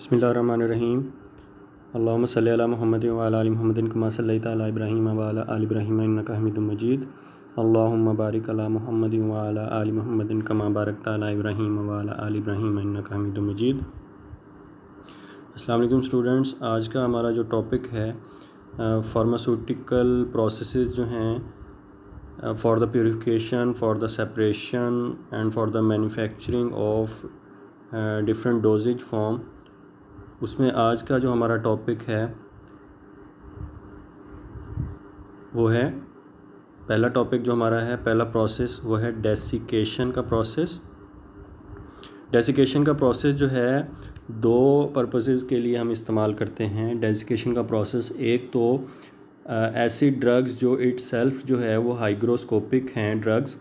बसमीम अल्लाम महमद वाल महमद कमा सल इब्राहीम वाला आल इब्राहीम हमीदुम मजीद। अल्लाहुम्म बारिक अला मुहम्मद वाला महमद कमा बारक इब्राहीम वाला इब्राहीम मजीद। स्टूडेंट्स, आज का हमारा जो टॉपिक है फार्मास्यूटिकल प्रोसेसेस जो हैं for the purification, for the separation and for the manufacturing of different dosages form. उसमें आज का जो हमारा टॉपिक है, वो है, पहला टॉपिक जो हमारा है, पहला प्रोसेस वो है डेसिकेशन का प्रोसेस डेसिकेशन का प्रोसेस जो है, दो पर्पसेस के लिए हम इस्तेमाल करते हैं। डेसिकेशन का प्रोसेस एक तो ऐसी ड्रग्स जो इट सेल्फ जो है, वो हाइग्रोस्कोपिक हैं ड्रग्स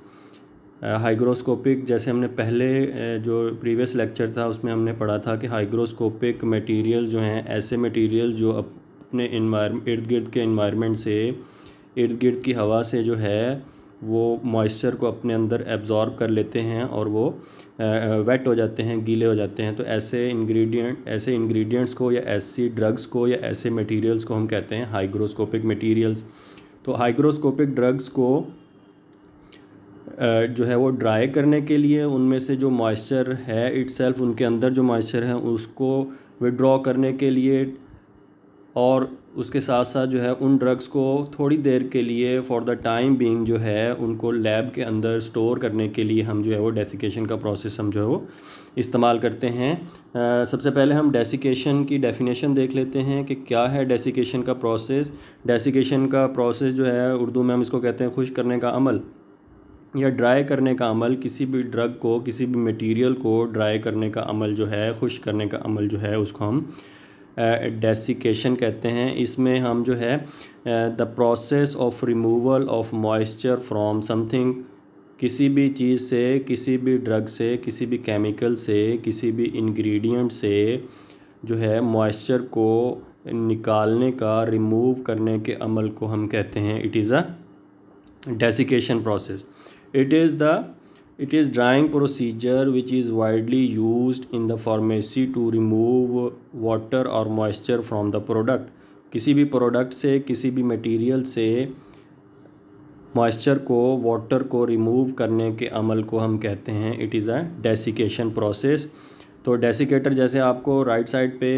हाइग्रोस्कोपिक जैसे हमने पहले जो प्रीवियस लेक्चर था, उसमें हमने पढ़ा था कि हाइग्रोस्कोपिक मटेरियल जो हैं, ऐसे मटेरियल जो अपने इर्द गिर्द के इन्वायरमेंट से इर्द गिर्द की हवा से जो है, वो मॉइस्चर को अपने अंदर एब्ज़ॉर्ब कर लेते हैं और वो वेट हो जाते हैं, गीले हो जाते हैं। तो ऐसे इंग्रेडिएंट ऐसे इंग्रेडिएंट्स को या ऐसी ड्रग्स को या ऐसे मटेरियल्स को हम कहते हैं हाइग्रोस्कोपिक मटेरियल्स तो हाइग्रोस्कोपिक ड्रग्स को जो है वो ड्राई करने के लिए उनमें से जो मॉइस्चर है इट्सल्फ उनके अंदर जो मॉइस्चर है उसको विड्रॉ करने के लिए और उसके साथ साथ जो है उन ड्रग्स को थोड़ी देर के लिए फॉर द टाइम बीइंग जो है उनको लैब के अंदर स्टोर करने के लिए हम जो है वो डेसिकेशन का प्रोसेस हम जो है वो इस्तेमाल करते हैं। आ, सबसे पहले हम डेसिकेशन की डेफिनेशन देख लेते हैं कि क्या है डेसिकेशन का प्रोसेस डेसिकेशन का प्रोसेस जो है उर्दू में हम इसको कहते हैं खुश करने का अमल। या ड्राई करने का अमल, किसी भी ड्रग को, किसी भी मटेरियल को ड्राई करने का अमल जो है, खुश करने का अमल जो है, उसको हम डेसिकेशन कहते हैं। इसमें हम जो है the process of removal of moisture from something किसी भी चीज़ से, किसी भी ड्रग से, किसी भी केमिकल से, किसी भी इंग्रेडिएंट से जो है मॉइस्चर को निकालने का रिमूव करने के अमल को हम कहते हैं। It is a desiccation process it is the, it is drying procedure which is widely used in the pharmacy to remove water or moisture from the product. किसी भी प्रोडक्ट से, किसी भी मटेरियल से मॉइस्चर को वाटर को remove करने के अमल को हम कहते हैं। It is a desiccation process तो डेसिकेटर जैसे आपको राइट साइड पे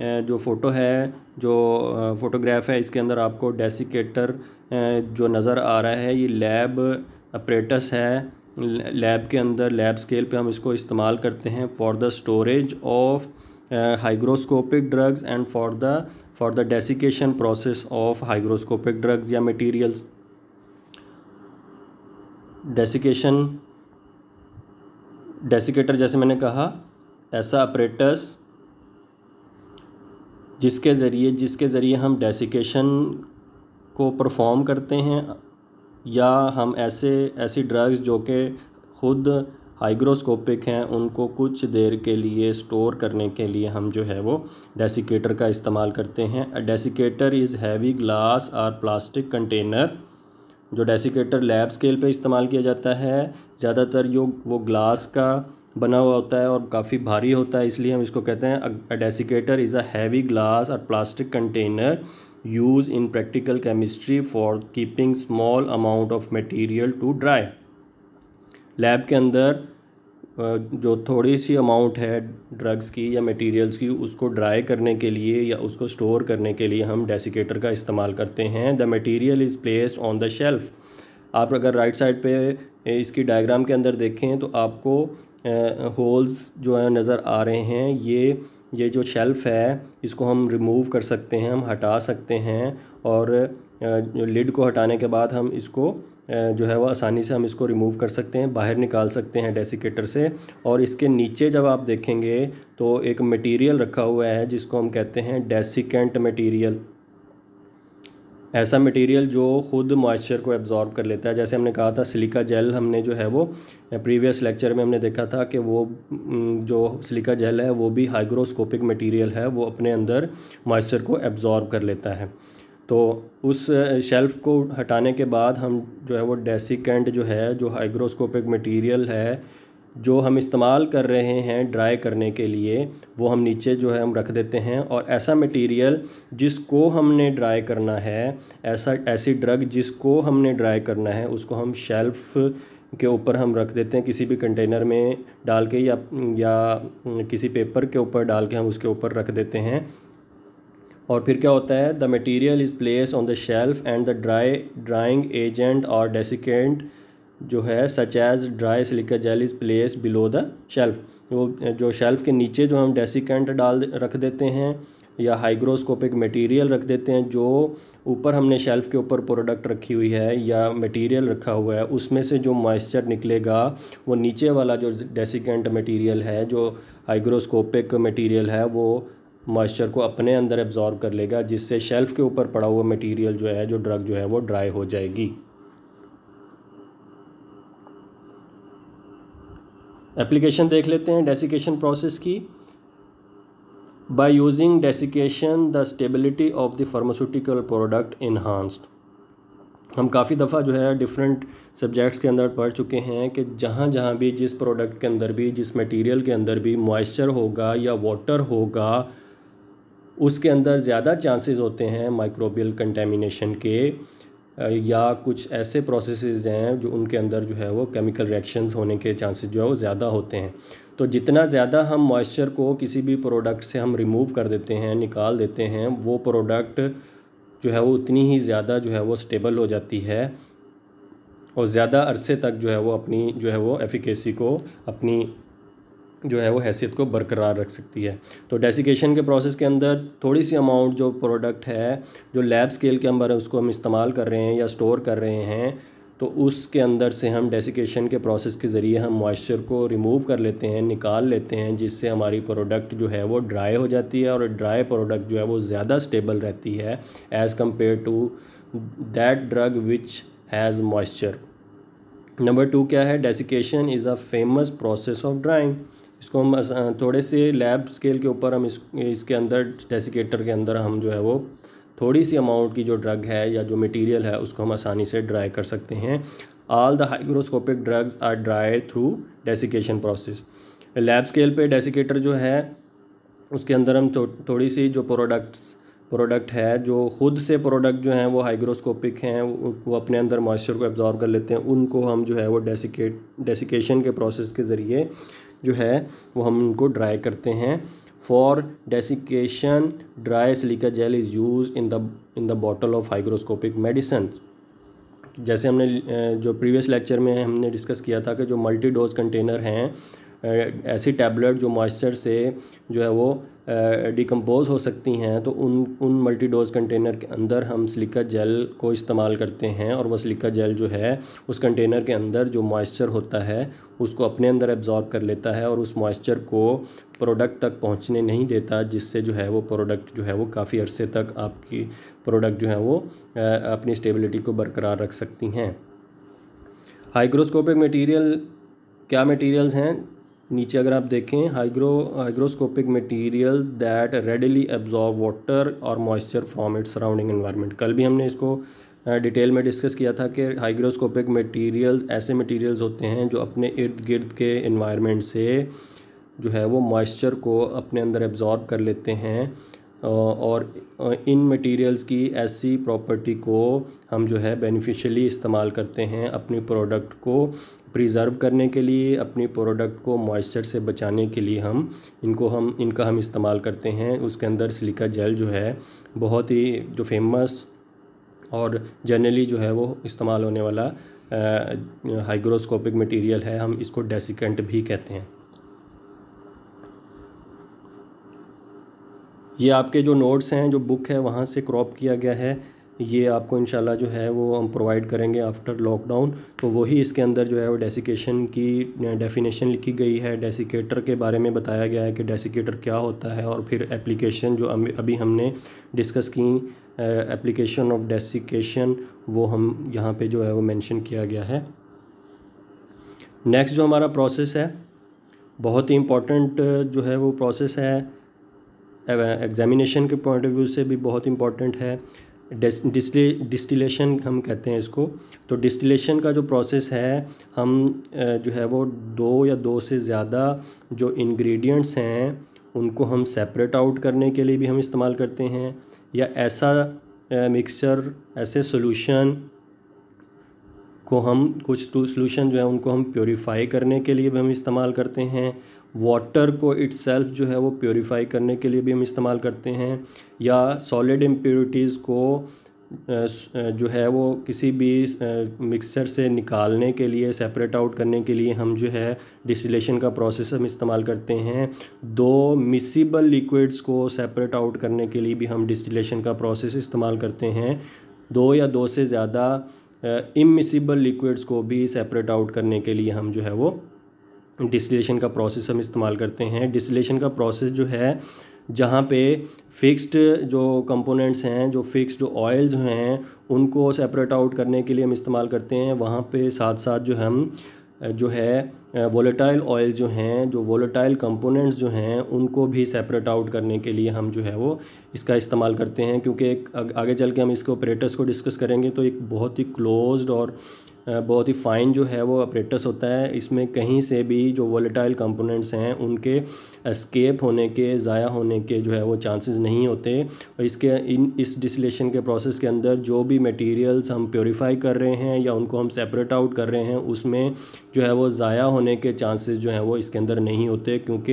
जो फ़ोटो है, जो फ़ोटोग्राफ है, इसके अंदर आपको डेसिकेटर जो नज़र आ रहा है, ये लैब अपरेटस है लैब के अंदर लैब स्केल पे हम इसको इस्तेमाल करते हैं for the storage of hygroscopic drugs and for the for the desiccation process of hygroscopic drugs या मटेरियल्स डेसिकेशन डेसिकेटर जैसे मैंने कहा, ऐसा अपरेटस जिसके ज़रिए जिसके ज़रिए हम डेसिकेशन को परफॉर्म करते हैं या हम ऐसे, ऐसी ड्रग्स जो कि ख़ुद हाइग्रोस्कोपिक हैं, उनको कुछ देर के लिए स्टोर करने के लिए हम जो है वो डेसिकेटर का इस्तेमाल करते हैं। डेसिकेटर इज़ हैवी ग्लास और प्लास्टिक कंटेनर जो डेसिकेटर लैब स्केल पे इस्तेमाल किया जाता है। ज़्यादातर यो, वो ग्लास का बना हुआ होता है और काफ़ी भारी होता है, इसलिए हम इसको कहते हैं। Desiccator is a heavy glass और plastic container use in practical chemistry for keeping small amount of material to dry lab के अंदर जो थोड़ी सी अमाउंट है ड्रग्स की या मटेरियल्स की, उसको ड्राई करने के लिए या उसको स्टोर करने के लिए हम डेसिकेटर का इस्तेमाल करते हैं। The material is placed on the shelf आप अगर राइट साइड पे इसकी डायग्राम के अंदर देखें तो आपको होल्स जो है नज़र आ रहे हैं। ये ये जो शेल्फ़ है, इसको हम रिमूव कर सकते हैं, हम हटा सकते हैं और लिड को हटाने के बाद हम इसको जो है वो आसानी से हम इसको रिमूव कर सकते हैं, बाहर निकाल सकते हैं डेसिकेटर से और इसके नीचे जब आप देखेंगे तो एक मटेरियल रखा हुआ है जिसको हम कहते हैं डेसिकेंट मटेरियल ऐसा मटेरियल जो ख़ुद मॉइस्चर को एब्ज़ॉर्ब कर लेता है। जैसे हमने कहा था सिलिका जेल हमने जो है वो प्रीवियस लेक्चर में हमने देखा था कि वो जो सिलिका जेल है, वो भी हाइग्रोस्कोपिक मटेरियल है, वो अपने अंदर मॉइस्चर को एब्ज़ॉर्ब कर लेता है। तो उस शेल्फ़ को हटाने के बाद हम जो है वो डेसिकेंट जो है, जो हाइग्रोस्कोपिक मटेरियल है जो हम इस्तेमाल कर रहे हैं ड्राई करने के लिए, वो हम नीचे जो है हम रख देते हैं और ऐसा मटेरियल जिसको हमने ड्राई करना है, ऐसा, ऐसी ड्रग जिसको हमने ड्राई करना है, उसको हम शेल्फ़ के ऊपर हम रख देते हैं, किसी भी कंटेनर में डाल के या या किसी पेपर के ऊपर डाल के हम उसके ऊपर रख देते हैं। और फिर क्या होता है? The material is place on the shelf and the dry drying agent और डेसिकेंट जो है such as dry silica gel is place below the shelf वो, जो शेल्फ के नीचे जो हम डेसिकेंट डाल रख देते हैं, या हाइग्रोस्कोपिक मटेरियल रख देते हैं, जो ऊपर हमने शेल्फ़ के ऊपर प्रोडक्ट रखी हुई है, या मटेरियल रखा हुआ है, उसमें से जो मॉइस्चर निकलेगा, वो नीचे वाला जो डेसिकेंट मटेरियल है, जो हाइग्रोस्कोपिक मटेरियल है, वो मॉइस्चर को अपने अंदर एब्जॉर्ब कर लेगा, जिससे शेल्फ़ के ऊपर पड़ा हुआ मटेरियल जो है, जो ड्रग जो है, वो ड्राई हो जाएगी। एप्लीकेशन देख लेते हैं डेसिकेशन प्रोसेस की। By using desiccation the stability of the pharmaceutical product enhanced हम काफ़ी दफ़ा जो है डिफरेंट सब्जेक्ट्स के अंदर पढ़ चुके हैं कि जहाँ जहाँ भी जिस प्रोडक्ट के अंदर भी, जिस मटेरियल के अंदर भी मॉइस्चर होगा या वाटर होगा, उसके अंदर ज़्यादा चांसेस होते हैं माइक्रोबियल कंटेमिनेशन के। या कुछ ऐसे प्रोसेसेस हैं जो उनके अंदर जो है वो केमिकल रिएक्शंस होने के चांसेस जो है वो ज़्यादा होते हैं। तो जितना ज़्यादा हम मॉइस्चर को किसी भी प्रोडक्ट से हम रिमूव कर देते हैं, निकाल देते हैं, वो प्रोडक्ट जो है वो उतनी ही ज़्यादा जो है वो स्टेबल हो जाती है और ज़्यादा अरसे तक जो है वो अपनी जो है वो एफिकेसी को अपनी जो है वो हैसियत को बरकरार रख सकती है। तो डेसिकेशन के प्रोसेस के अंदर थोड़ी सी अमाउंट जो प्रोडक्ट है, जो लैब स्केल के अंदर उसको हम इस्तेमाल कर रहे हैं या स्टोर कर रहे हैं तो उसके अंदर से हम डेसिकेशन के प्रोसेस के ज़रिए हम मॉइस्चर को रिमूव कर लेते हैं, निकाल लेते हैं, जिससे हमारी प्रोडक्ट जो है वो ड्राई हो जाती है और ड्राई प्रोडक्ट जो है वो ज़्यादा स्टेबल रहती है as compare to that drug which has moisture number two क्या है? Desiccation is a famous process of drying इसको हम थोड़े से लैब स्केल के ऊपर हम इस इसके अंदर डेसिकेटर के अंदर हम जो है वो थोड़ी सी अमाउंट की जो ड्रग है या जो मटेरियल है उसको हम आसानी से ड्राई कर सकते हैं। All the hygroscopic drugs are dry through desiccation process lab scale पे डेसिकेटर जो है उसके अंदर हम थो, थोड़ी सी जो प्रोडक्ट्स प्रोडक्ट है जो ख़ुद से प्रोडक्ट जो हैं वो हाइग्रोस्कोपिक हैं वो अपने अंदर मॉइस्चर को एब्जॉर्ब कर लेते हैं उनको हम जो है वो डेसिकेट डेसिकेशन के प्रोसेस के ज़रिए जो है, वो हम उनको ड्राई करते हैं। For desiccation dry silica gel is use in the in the bottle of hygroscopic medicine जैसे हमने जो प्रीवियस लेक्चर में हमने डिस्कस किया था कि जो मल्टी डोज कंटेनर हैं ऐसी टैबलेट जो मॉइस्चर से जो है वो डिकम्पोज हो सकती हैं तो उन उन मल्टी डोज कंटेनर के अंदर हम सिलिका जेल को इस्तेमाल करते हैं और वह सिलिका जेल जो है, उस कंटेनर के अंदर जो मॉइस्चर होता है, उसको अपने अंदर एब्जॉर्ब कर लेता है और उस मॉइस्चर को प्रोडक्ट तक पहुँचने नहीं देता, जिससे जो है वो प्रोडक्ट जो है वो काफ़ी अरसे तक आपकी प्रोडक्ट जो है वो अपनी स्टेबिलिटी को बरकरार रख सकती हैं। हाइग्रोस्कोपिक मटेरियल क्या मटेरियल्स हैं? नीचे अगर आप देखें hygro hygroscopic materials that readily absorb water और moisture from its surrounding environment कल भी हमने इसको डिटेल में डिस्कस किया था कि हाइग्रोस्कोपिक मटेरियल्स ऐसे मटेरियल्स होते हैं जो अपने इर्द गिर्द के इन्वायरमेंट से जो है वो मॉइस्चर को अपने अंदर एब्जॉर्ब कर लेते हैं और इन मटेरियल्स की ऐसी प्रॉपर्टी को हम जो है बेनिफिशियली इस्तेमाल करते हैं अपनी प्रोडक्ट को। प्रिज़र्व करने के लिए, अपनी प्रोडक्ट को मॉइस्चर से बचाने के लिए हम, इनको हम, इनका हम इस्तेमाल करते हैं। उसके अंदर सिलिका जेल जो है, बहुत ही, जो फ़ेमस और जनरली जो है वो इस्तेमाल होने वाला हाइग्रोस्कोपिक मटेरियल है। हम इसको डेसिकेंट भी कहते हैं। ये आपके जो नोट्स हैं, जो बुक है, वहाँ से क्रॉप किया गया है। ये आपको इंशाल्लाह जो है वो हम प्रोवाइड करेंगे आफ्टर लॉकडाउन तो वही इसके अंदर जो है वो डेसिकेशन की डेफिनेशन लिखी गई है। डेसिकेटर के बारे में बताया गया है कि डेसिकेटर क्या होता है और फिर एप्लीकेशन जो अभी हमने डिस्कस की एप्लीकेशन ऑफ़ डेसिकेशन वो हम यहाँ पे जो है वो मेंशन किया गया है। नेक्स्ट जो हमारा प्रोसेस है, बहुत ही इम्पोर्टेंट जो है वो प्रोसेस है। एग्ज़ामिनेशन के पॉइंट ऑफ़ व्यू से भी बहुत इंपॉर्टेंट है। डिस्टिलेशन हम कहते हैं इसको। तो डिस्टिलेशन का जो प्रोसेस है, हम जो है वो दो या दो से ज़्यादा जो इंग्रेडिएंट्स हैं, उनको हम सेपरेट आउट करने के लिए भी हम इस्तेमाल करते हैं। या ऐसा मिक्सचर, ऐसे सोल्यूशन को हम, कुछ सोल्यूशन जो है उनको हम प्योरीफाई करने के लिए भी हम इस्तेमाल करते हैं। वाटर को इट्सल्फ जो है वो प्योरीफाई करने के लिए भी हम इस्तेमाल करते हैं, या सॉलिड इम्प्योरिटीज़ को जो है वो किसी भी मिक्सर से निकालने के लिए सेपरेट आउट करने के लिए हम जो है डिस्टिलेशन का प्रोसेस हम इस्तेमाल करते हैं। दो मिसिबल लिक्विड्स को सेपरेट आउट करने के लिए भी हम डिस्टिलेशन का प्रोसेस इस्तेमाल करते हैं। दो या दो से ज़्यादा इमिसिबल लिक्विड्स को भी सेपरेट आउट करने के लिए हम जो है वो डिस्टिलेशन का प्रोसेस हम इस्तेमाल करते हैं। डिस्टिलेशन का प्रोसेस जो है, जहाँ पे फिक्स्ड जो कंपोनेंट्स हैं, जो फिक्स्ड ऑयल्स हैं, उनको सेपरेट आउट करने के लिए हम इस्तेमाल करते हैं। वहाँ पे साथ साथ जो हम, जो है, वोलेटाइल ऑयल जो हैं, जो वोलेटाइल कंपोनेंट्स जो हैं, उनको भी सेपरेट आउट करने के लिए हम जो है वो इसका इस्तेमाल करते हैं। क्योंकि एक, आगे चल के हम इसके ऑपरेटर्स को डिस्कस करेंगे तो एक बहुत ही क्लोज्ड और बहुत ही फ़ाइन जो है वो अपरेटस होता है। इसमें कहीं से भी जो वोलेटाइल कंपोनेंट्स हैं, उनके एस्केप होने के, ज़ाया होने के जो है वो चांसेस नहीं होते। और इसके, इन, इस डिसलेशन के प्रोसेस के अंदर जो भी मटेरियल्स हम प्योरीफाई कर रहे हैं या उनको हम सेपरेट आउट कर रहे हैं, उसमें जो है वो ज़ाया होने के चांसेस जो हैं वो इसके अंदर नहीं होते। क्योंकि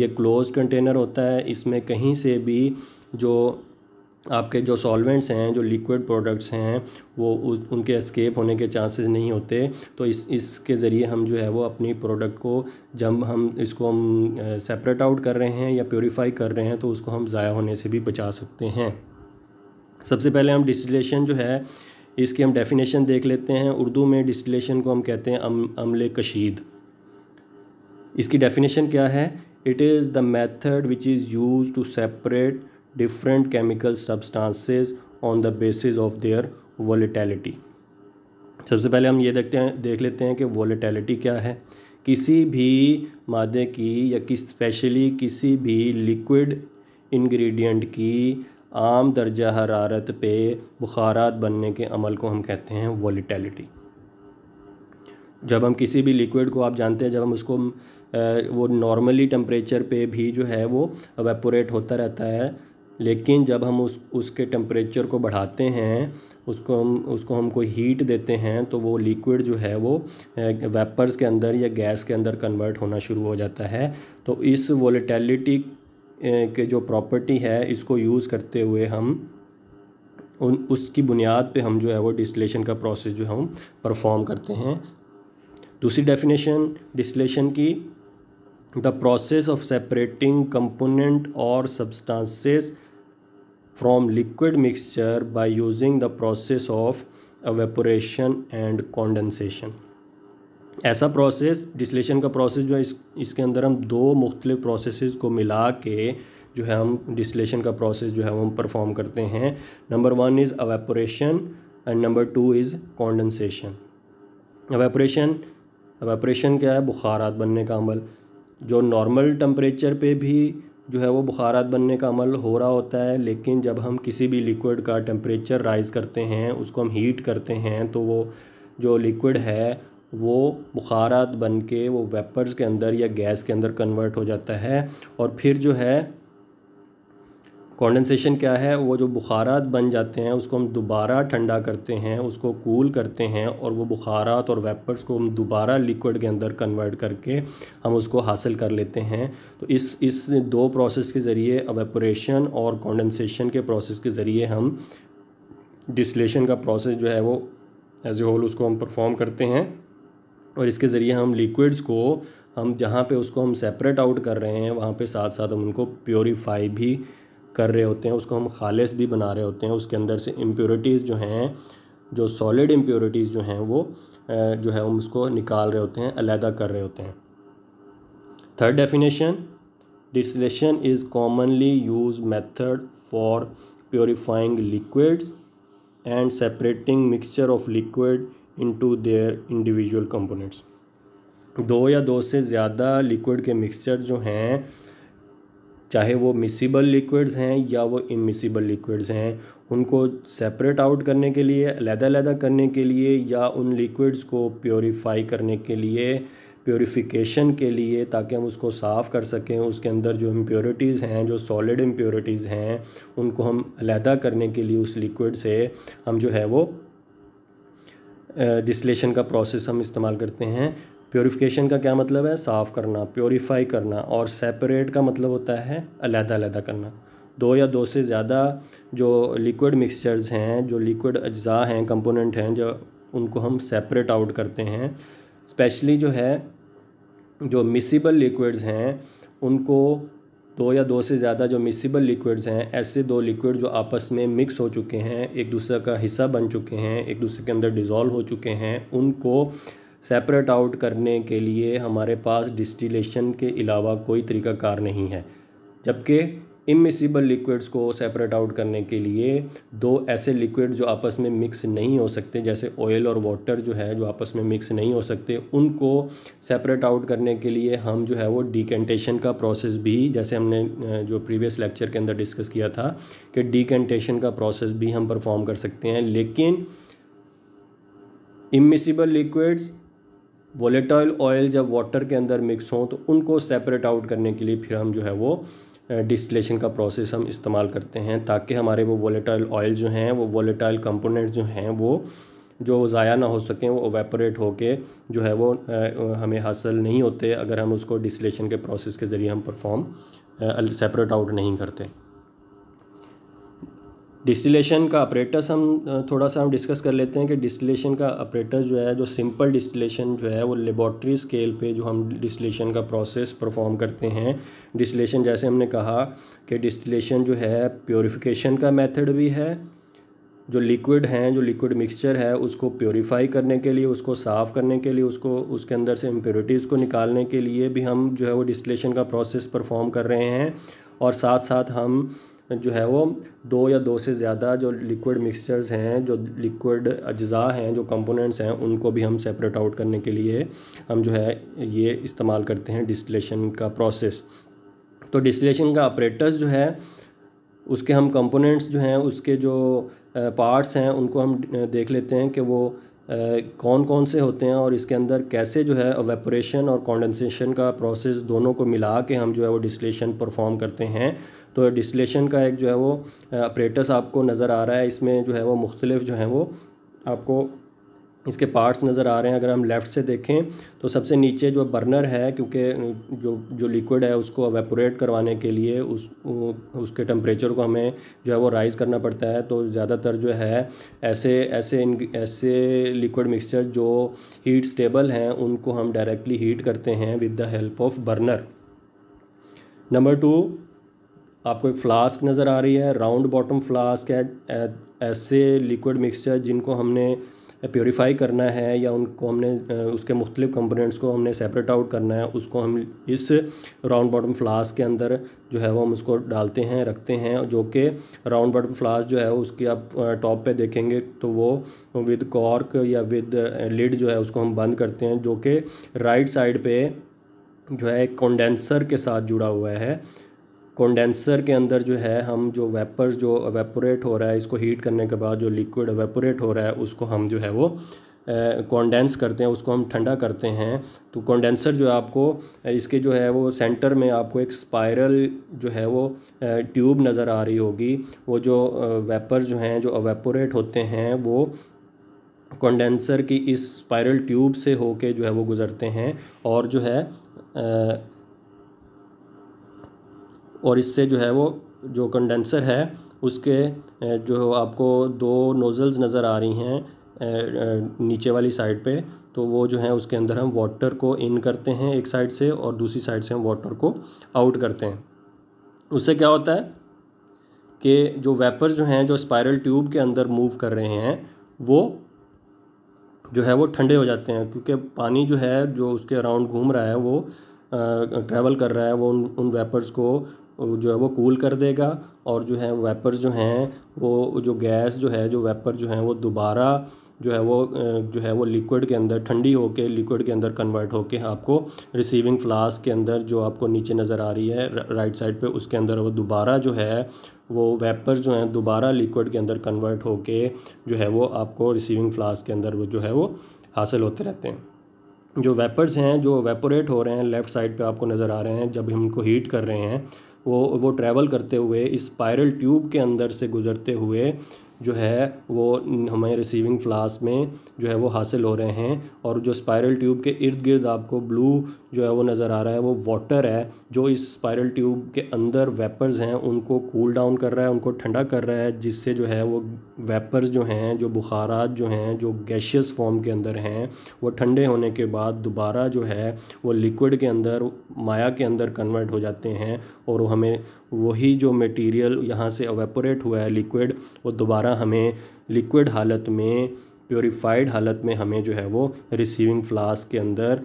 ये क्लोज कंटेनर होता है, इसमें कहीं से भी जो आपके जो सॉल्वेंट्स हैं जो लिक्विड प्रोडक्ट्स हैं वो उनके एस्केप होने के चांसेस नहीं होते। तो इस इसके ज़रिए हम जो है वो अपनी प्रोडक्ट को जब हम इसको हम सेपरेट आउट कर रहे हैं या प्योरीफाई कर रहे हैं तो उसको हम ज़ाया होने से भी बचा सकते हैं। सबसे पहले हम डिस्टिलेशन जो है इसकी हम डेफिनेशन देख लेते हैं। उर्दू में डिस्टिलेशन को हम कहते हैं अम, अमल कशीद। इसकी डेफिनेशन क्या है? It is the method which is use to separate different chemical substances on the basis of their volatility. सबसे पहले हम ये देखते हैं, देख लेते हैं कि वॉलेटिलिटी क्या है। किसी भी मादे की या किस स्पेशली किसी भी लिक्विड इंग्रेडिएंट की आम दर्जा हरारत पे बुखारात बनने के अमल को हम कहते हैं वॉलेटिलिटी जब हम किसी भी लिक्विड को, आप जानते हैं, जब हम उसको वो नॉर्मली टेम्परेचर पे भी जो है, वो वेपोरेट होता रहता है लेकिन जब हम उस, उसके टेम्परेचर को बढ़ाते हैं, उसको हम उसको हम कोई हीट देते हैं तो वो लिक्विड जो है वो वेपर्स के अंदर या गैस के अंदर कन्वर्ट होना शुरू हो जाता है। तो इस वोलेटेलिटी के जो प्रॉपर्टी है, इसको यूज़ करते हुए हम उन, उसकी बुनियाद पे हम जो है वो डिस्लेशन का प्रोसेस जो हम परफॉर्म करते हैं। दूसरी डेफिनेशन डिस्टिलेशन की the process of separating component और substances from liquid mixture by using the process of evaporation and condensation. ऐसा प्रोसेस डिस्लेशन का प्रोसेस जो है, इस, इसके अंदर हम दो मुख्तलिफ़ प्रोसेस को मिला के जो है, हम डिस्लेशन का प्रोसेस जो है, वो हम परफॉर्म करते हैं। Number one is evaporation and number two is condensation evaporation evaporation क्या है? बुखारात बनने का अमल। जो नॉर्मल टेम्परेचर पे भी जो है वो बुखारात बनने का अमल हो रहा होता है, लेकिन जब हम किसी भी लिक्विड का टेम्परेचर राइज़ करते हैं, उसको हम हीट करते हैं तो वो जो लिक्विड है, वो बुखारात बन के वो वेपर्स के अंदर या गैस के अंदर कन्वर्ट हो जाता है और फिर जो है कॉन्डेंसेशन क्या है? वो जो बुखारात बन जाते हैं, उसको हम दोबारा ठंडा करते हैं, उसको कूल करते हैं और वो बुखारात और वेपर्स को हम दोबारा लिक्विड के अंदर कन्वर्ट करके हम उसको हासिल कर लेते हैं। तो इस इस दो प्रोसेस के ज़रिए अवेपोरेशन और कॉन्डेंसेशन के प्रोसेस के ज़रिए हम डिस्लेशन का प्रोसेस जो है वो एज ए होल उसको हम परफॉर्म करते हैं और इसके ज़रिए हम लिक्विड्स को हम जहाँ पे उसको हम सेपरेट आउट कर रहे हैं, वहाँ पे साथ साथ हम उनको प्योरीफाई भी कर रहे होते हैं, उसको हम खालिश भी बना रहे होते हैं, उसके अंदर से इम्प्योरिटीज़ जो हैं, जो सॉलिड इम्प्योरिटीज़ जो हैं, वो जो है हम उसको निकाल रहे होते हैं, अलहदा कर रहे होते हैं। Third definition distillation is commonly use method for purifying liquids and separating mixture of liquid into their individual components दो या दो से ज़्यादा लिक्विड के मिक्सचर जो हैं चाहे वो मिसिबल लिक्विड्स हैं या वो इमिसिबल लिक्विड्स हैं, उनको सेपरेट आउट करने के लिए अलहदा करने के लिए या उन लिक्विड्स को प्योरीफाई करने के लिए प्योरीफिकेशन के लिए ताकि हम उसको साफ़ कर सकें, उसके अंदर जो इम्प्योरिटीज़ हैं, जो सॉलिड इम्प्योरिटीज़ हैं, उनको हम अलहदा करने के लिए उस लिक्विड से हम जो है वो डिस्लेशन का प्रोसेस हम इस्तेमाल करते हैं। प्योरीफिकेशन का क्या मतलब है? साफ़ करना प्योरीफाई करना और सेपरेट का मतलब होता है अलहदा अलहदा करना। दो या दो से ज़्यादा जो लिक्विड मिक्सचर्स हैं, जो लिक्विड अज्जा हैं कंपोनेंट हैं, जो उनको हम सेपरेट आउट करते हैं स्पेशली जो है, जो मिसिबल लिक्विड्स हैं, उनको दो या दो से ज़्यादा जो मिसिबल लिक्विड्स हैं, ऐसे दो लिक्विड जो आपस में मिक्स हो चुके हैं, एक दूसरे का हिस्सा बन चुके हैं, एक दूसरे के अंदर डिज़ोल्व हो चुके हैं, उनको सेपरेट आउट करने के लिए हमारे पास डिस्टिलेशन के अलावा कोई तरीका कार नहीं है। जबकि इमिसिबल लिक्विड्स को सेपरेट आउट करने के लिए दो ऐसे लिक्विड जो आपस में मिक्स नहीं हो सकते, जैसे ऑयल और वाटर जो है, जो आपस में मिक्स नहीं हो सकते, उनको सेपरेट आउट करने के लिए हम जो है वो डिकेंटेशन का प्रोसेस भी, जैसे हमने जो प्रीवियस लेक्चर के अंदर डिस्कस किया था कि डिकेंटेशन का प्रोसेस भी हम परफॉर्म कर सकते हैं। लेकिन इमिसिबल लिक्विड्स वोलेटाइल ऑयल जब वाटर के अंदर मिक्स हों तो उनको सेपरेट आउट करने के लिए फिर हम जो है वो डिस्टिलेशन का प्रोसेस हम इस्तेमाल करते हैं ताकि हमारे वो वोलेटाइल ऑयल जो हैं, वो वोलेटाइल कंपोनेंट्स जो हैं, वो, जो ज़ाया ना हो सकें, वो वेपोरेट होके जो है वो हमें हासिल नहीं होते अगर हम उसको डिस्टिलेशन के प्रोसेस के ज़रिए हम परफॉर्म सेपरेट आउट नहीं करते। डिस्टिलेशन का ऑपरेटर्स हम थोड़ा सा हम डिस्कस कर लेते हैं कि डिस्टिलेशन का ऑपरेटर्स जो है, जो सिंपल डिस्टिलेशन जो है, वो लेबॉर्ट्री स्केल पे जो हम डिस्टिलेशन का प्रोसेस परफॉर्म करते हैं। डिस्टिलेशन जैसे हमने कहा कि डिस्टिलेशन जो है, प्योरीफिकेशन का मेथड भी है। जो लिक्विड हैं, जो लिक्विड मिक्सचर है, उसको प्योरीफाई करने के लिए, उसको साफ़ करने के लिए, उसको, उसके अंदर से इम्प्योरिटीज़ को निकालने के लिए भी हम जो है, वो डिस्टिलेशन का प्रोसेस परफॉर्म कर रहे हैं। और साथ साथ हम जो है वो दो या दो से ज़्यादा जो लिक्विड मिक्सचर्स हैं, जो लिक्विड अज्जा हैं, जो कंपोनेंट्स हैं, उनको भी हम सेपरेट आउट करने के लिए हम जो है ये इस्तेमाल करते हैं डिस्टिलेशन का प्रोसेस तो डिस्टिलेशन का ऑपरेटर्स जो है, उसके हम कंपोनेंट्स जो हैं, उसके जो पार्ट्स हैं, उनको हम देख लेते हैं कि वो कौन कौन से होते हैं और इसके अंदर कैसे जो है वेपोरेशन और कॉन्डेंसेशन का प्रोसेस दोनों को मिला के हम जो है वो डिस्टिलेशन परफॉर्म करते हैं। तो डिस्लेशन का एक जो है वो ऑपरेटर्स आपको नज़र आ रहा है। इसमें जो है वो मुख्तलिफ़ जो है वो आपको इसके पार्ट्स नज़र आ रहे हैं। अगर हम लेफ़्ट से देखें तो सबसे नीचे जो बर्नर है, क्योंकि जो जो लिक्विड है, उसको वेपोरेट करवाने के लिए उस उसके टेम्परेचर को हमें जो है वो राइज़ करना पड़ता है। तो ज़्यादातर जो है, ऐसे ऐसे ऐसे लिक्विड मिक्सचर जो हीट स्टेबल हैं, उनको हम डायरेक्टली हीट करते हैं with the help of burner number two आपको एक फ्लास्क नज़र आ रही है, राउंड बॉटम फ्लास्क है ऐसे लिक्विड मिक्सचर जिनको हमने प्योरीफाई करना है या उनको हमने उसके मुख्तलिफ़ कंपोनेंट्स को हमने सेपरेट आउट करना है, उसको हम इस राउंड बॉटम फ्लास्क के अंदर जो है वो हम उसको डालते हैं, रखते हैं, जो कि राउंड बॉटम फ्लास्क जो है उसकी आप टॉप पे देखेंगे तो वो विद कॉर्क या विद लिड जो है उसको हम बंद करते हैं, जो कि राइट साइड पे जो है एक कंडेंसर के साथ जुड़ा हुआ है कंडेंसर के अंदर जो है, हम जो वेपर्स जो वेपोरेट हो रहा है, इसको हीट करने के बाद जो लिक्विड वेपोरेट हो रहा है, उसको हम जो है वो कॉन्डेंस करते हैं, उसको हम ठंडा करते हैं। तो कॉन्डेंसर जो है आपको, इसके जो है वो सेंटर में आपको एक स्पाइरल जो है वो ट्यूब नज़र आ रही होगी। वो जो वेपर जो हैं, जो वेपोरेट होते हैं, वो कंडेंसर की इस स्पाइरल ट्यूब से होके जो है वो गुज़रते हैं। और जो है और इससे जो है वो, जो कंडेंसर है, उसके जो आपको दो नोज़ल्स नज़र आ रही हैं नीचे वाली साइड पे तो वो जो है उसके अंदर हम वाटर को इन करते हैं एक साइड से और दूसरी साइड से हम वाटर को आउट करते हैं। उससे क्या होता है कि जो वेपर जो हैं, जो स्पायरल ट्यूब के अंदर मूव कर रहे हैं, वो जो है वो ठंडे हो जाते हैं क्योंकि पानी जो है, जो उसके अराउंड घूम रहा है, वो ट्रैवल कर रहा है, वो उन उन वेपर्स को जो है वो कूल कर देगा और जो है वेपर जो हैं, वो जो गैस जो है, जो वेपर जो हैं, वो दोबारा जो है वो जो है वो लिक्विड के अंदर, ठंडी होके लिक्विड के अंदर कन्वर्ट होके आपको रिसीविंग फ्लास्क के अंदर जो आपको नीचे नज़र आ रही है राइट साइड पे, उसके अंदर वो दोबारा जो है, वो वेपर जो हैं, दोबारा लिक्विड के अंदर कन्वर्ट होके जो है वो आपको रिसीविंग फ्लास्क के अंदर वो जो है वो हासिल होते रहते हैं। जो वेपर्स हैं, जो वेपोरेट हो रहे हैं लेफ़्ट साइड पे आपको नज़र आ रहे हैं, जब हम उनको हीट कर रहे हैं वो वो ट्रैवल करते हुए इस स्पायरल ट्यूब के अंदर से गुज़रते हुए जो है वो हमें रिसीविंग फ्लास में जो है वो हासिल हो रहे हैं और जो स्पायरल ट्यूब के इर्द गिर्द आपको ब्लू जो है वो नज़र आ रहा है, वो वाटर है, जो इस स्पायरल ट्यूब के अंदर वेपर्स हैं, उनको कूल डाउन कर रहा है, उनको ठंडा कर रहा है, जिससे जो है वो वेपर्स जो हैं, जो बुखारात जो हैं, जो गैशियस फॉर्म के अंदर हैं, वो ठंडे होने के बाद दोबारा जो है वो लिक्विड के अंदर, माया के अंदर कन्वर्ट हो जाते हैं और हमें वही जो मटेरियल यहाँ से अवेपोरेट हुआ है लिक्विड वो दोबारा हमें लिक्विड हालत में प्योरीफाइड हालत में हमें जो है वो रिसीविंग फ्लास्क के अंदर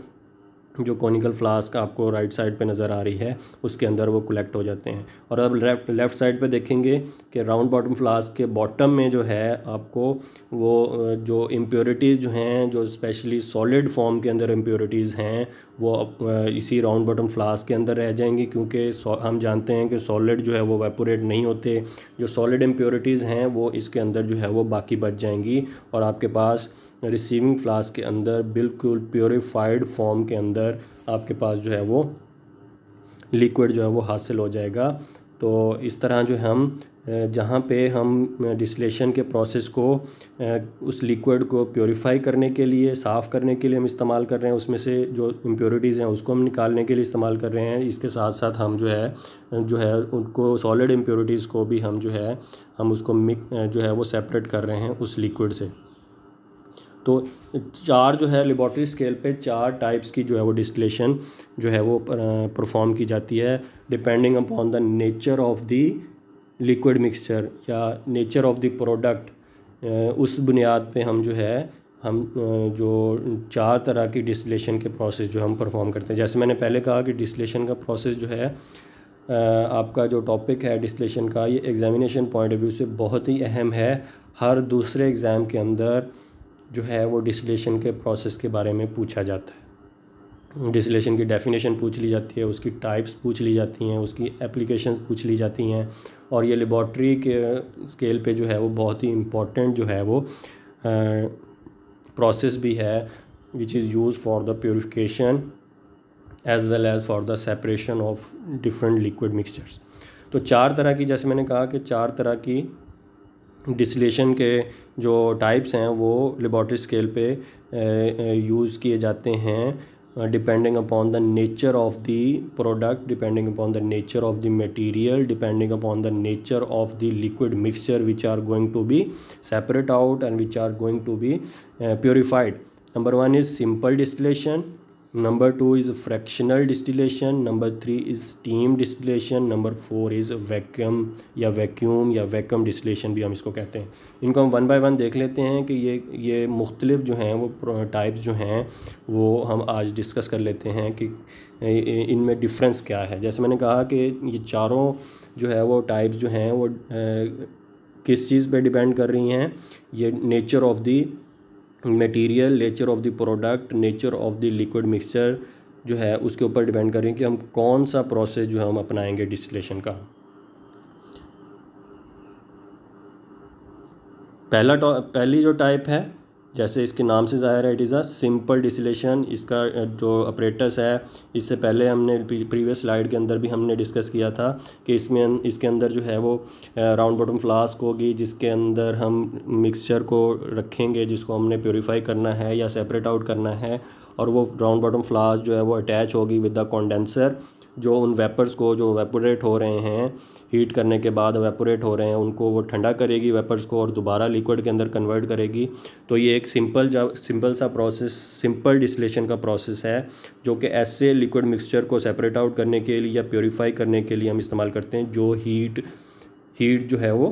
जो कॉनिकल फ्लास्क आपको राइट साइड पे नज़र आ रही है, उसके अंदर वो कलेक्ट हो जाते हैं। और अब लेफ़्ट लेफ़्ट साइड पे देखेंगे कि राउंड बॉटम फ्लास्क के बॉटम में जो है आपको वो, जो इम्प्योरिटीज़ जो हैं, जो स्पेशली सॉलिड फॉर्म के अंदर इम्प्योरिटीज़ हैं, वो इसी राउंड बॉटम फ्लास्क के अंदर रह जाएँगी क्योंकि हम जानते हैं कि सॉलिड जो है वो वेपोरेट नहीं होते। जो सॉलिड इम्प्योरिटीज़ हैं, वो इसके अंदर जो है वो बाकी बच जाएँगी और आपके पास रिसीविंग फ्लास्क के अंदर बिल्कुल प्योरीफाइड फॉर्म के अंदर आपके पास जो है वो लिक्विड जो है वो हासिल हो जाएगा। तो इस तरह जो हम, जहाँ पे हम डिस्लेशन के प्रोसेस को, उस लिक्विड को प्योरीफाई करने के लिए, साफ़ करने के लिए हम इस्तेमाल कर रहे हैं, उसमें से जो इम्प्योरिटीज़ हैं उसको हम निकालने के लिए इस्तेमाल कर रहे हैं। इसके साथ साथ हम जो है जो है उनको सॉलिड इम्प्योरिटीज़ को भी हम जो है, हम उसको मिक जो है वो सेपरेट कर रहे हैं उस लिक्विड से। तो चार जो है लेबॉर्ट्री स्केल पे चार टाइप्स की जो है वो डिस्टिलेशन जो है वो परफॉर्म की जाती है। Depending upon the nature of the liquid mixture या नेचर ऑफ़ द प्रोडक्ट उस बुनियाद पे हम जो है, हम जो चार तरह की डिस्टिलेशन के प्रोसेस जो हम परफॉर्म करते हैं। जैसे मैंने पहले कहा कि डिस्टिलेशन का प्रोसेस जो है आपका जो टॉपिक है डिस्टिलेशन का, ये एग्जामिनेशन पॉइंट ऑफ़ व्यू से बहुत ही अहम है। हर दूसरे एग्ज़ाम के अंदर जो है वो डिस्टिलेशन के प्रोसेस के बारे में पूछा जाता है। डिस्टिलेशन की डेफिनेशन पूछ ली जाती है, उसकी टाइप्स पूछ ली जाती हैं, उसकी एप्लीकेशन पूछ ली जाती हैं और ये लेबॉर्ट्री के स्केल पे जो है वो बहुत ही इम्पोर्टेंट जो है वो प्रोसेस भी है which is use for the purification as well as for the separation of different liquid mixtures तो चार तरह की, जैसे मैंने कहा कि चार तरह की डिस्लेशन के जो टाइप्स हैं, वो लेबॉर्ट्री स्केल पे यूज़ किए जाते हैं depending upon the nature of the product depending upon the nature of the material depending upon the nature of the liquid mixture which are going to be separate out and which are going to be purified number one is simple distillation number two is fractional distillation number three is steam distillation number four is vacuum या vacuum या vacuum distillation भी हम इसको कहते हैं। इनको हम one by one देख लेते हैं कि ये ये मुख्तलिफ़ जो हैं, वो टाइप्स जो हैं, वो हम आज डिस्कस कर लेते हैं कि इनमें डिफरेंस क्या है। जैसे मैंने कहा कि ये चारों जो है, वो टाइप्स जो हैं, वो किस चीज़ पे डिपेंड कर रही हैं? ये nature of the material nature of the product nature of the liquid mixture जो है, उसके ऊपर डिपेंड करें कि हम कौन सा प्रोसेस जो है, हम अपनाएँगे डिस्टिलेशन का। पहला पहली जो टाइप है जैसे इसके नाम से ज़ाहिर है it is a simple distillation इसका जो ऑपरेटस है, इससे पहले हमने प्रीवियस स्लाइड के अंदर भी हमने डिस्कस किया था कि इसमें इसके अंदर जो है वो राउंड बॉटम फ्लास्क होगी, जिसके अंदर हम मिक्सचर को रखेंगे, जिसको हमने प्योरीफाई करना है या सेपरेट आउट करना है, और वो राउंड बॉटम फ्लास्क जो है वो अटैच होगी विद द कॉन्डेंसर जो उन वेपर्स को, जो वेपोरेट हो रहे हैं, हीट करने के बाद वेपोरेट हो रहे हैं, उनको वो ठंडा करेगी वेपर्स को और दोबारा लिक्विड के अंदर कन्वर्ट करेगी। तो ये एक सिंपल जब, सिंपल सा प्रोसेस, सिंपल डिस्लेशन का प्रोसेस है, जो कि ऐसे लिक्विड मिक्सचर को सेपरेट आउट करने के लिए या प्योरीफाई करने के लिए हम इस्तेमाल करते हैं, जो हीट हीट जो है वो,